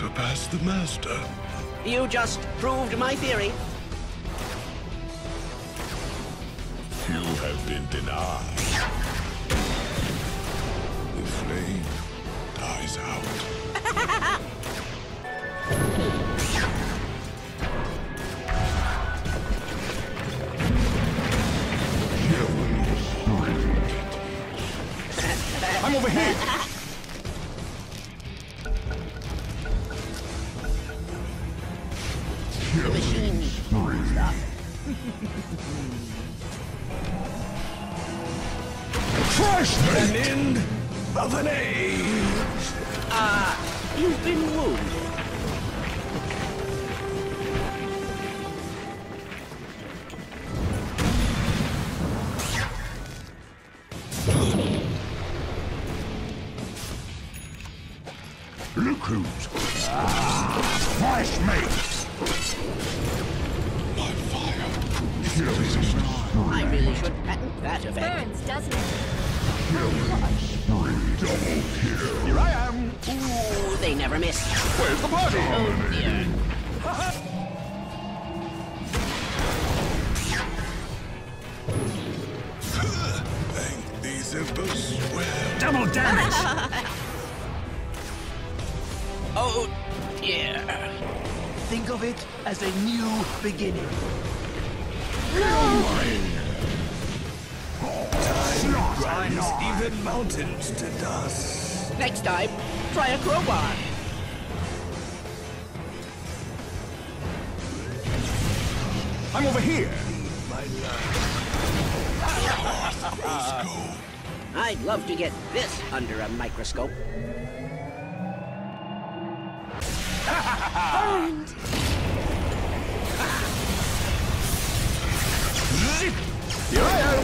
surpass the Master. You just proved my theory. You have been denied. The flame dies out. I'm over here. Crush An end of an age. Ah, you've been wounded. Look who's. Crush me. My fire. I really should patent that effect. Burns, doesn't it? Kill. Here I am. Ooh, they never miss. Where's the party? Oh dear. Thank these Zippers well. Double damage. Oh dear. Think of it as a new beginning. Grinds even mountains to dust. Next time, try a crowbar. I'm over here. My. I'd love to get this under a microscope. Burned. Here I am.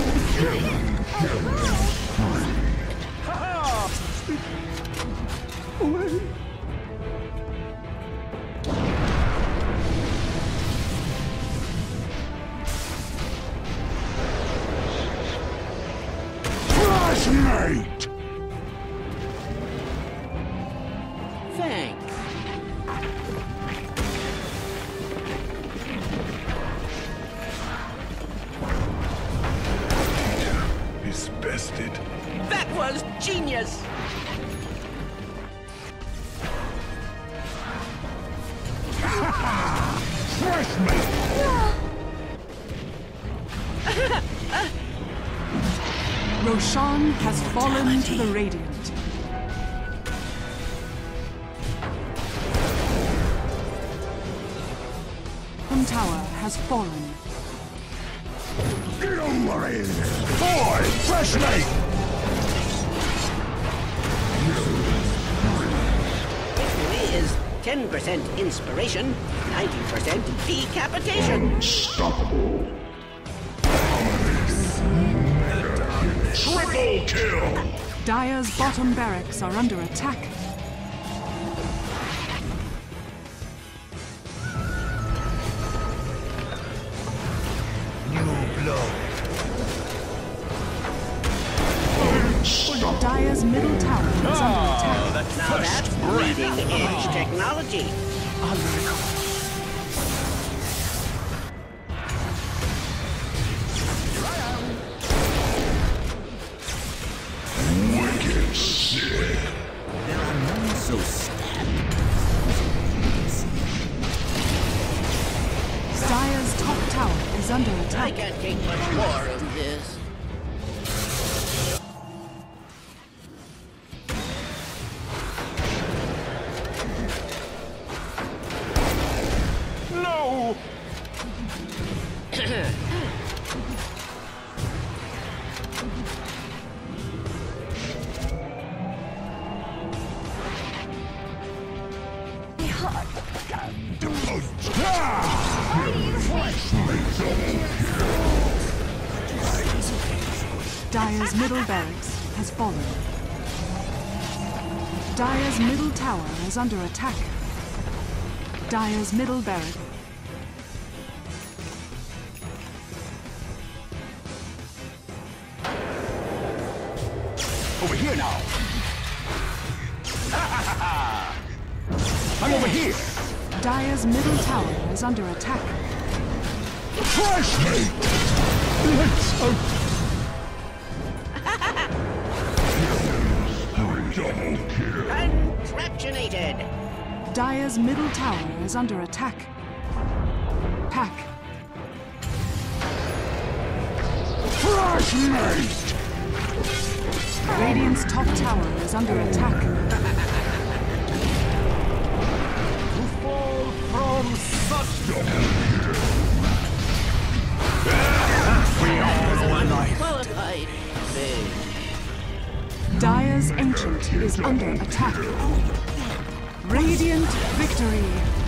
Thanks. Roshan has fallen to the Radiant. Home Tower has fallen. Get over here. Boy, fresh mate. Victory is 10% inspiration, 90% decapitation. Unstoppable. Triple kill. Dire's bottom barracks are under attack. New blood. Dire's middle Now that's bleeding edge technology. Wicked sick. There are none so stabbed. Dire's top tower is under I attack. can't take much more Dire's middle barracks has fallen. Dire's middle tower is under attack. Dire's middle barrack. Here now. I'm over here. Dire's middle tower is under attack. Fresh me! Let's open. Double kill. Contraptionated. Dire's middle tower is under attack. Pack. Fresh meat. Radiant's top tower is under attack. From such Qualified. Big. Dire's ancient is under attack. Radiant victory.